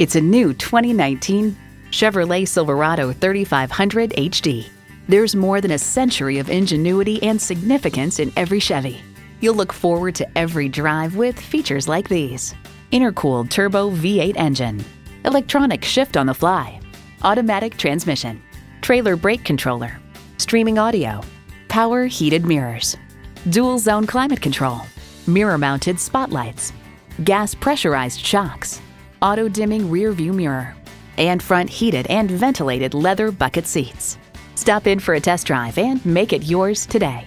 It's a new 2019 Chevrolet Silverado 3500 HD. There's more than a century of ingenuity and significance in every Chevy. You'll look forward to every drive with features like these. Intercooled turbo V8 engine, electronic shift on the fly, automatic transmission, trailer brake controller, streaming audio, power heated mirrors, dual zone climate control, mirror mounted spotlights, gas pressurized shocks, auto dimming rear view mirror, and front heated and ventilated leather bucket seats. Stop in for a test drive and make it yours today.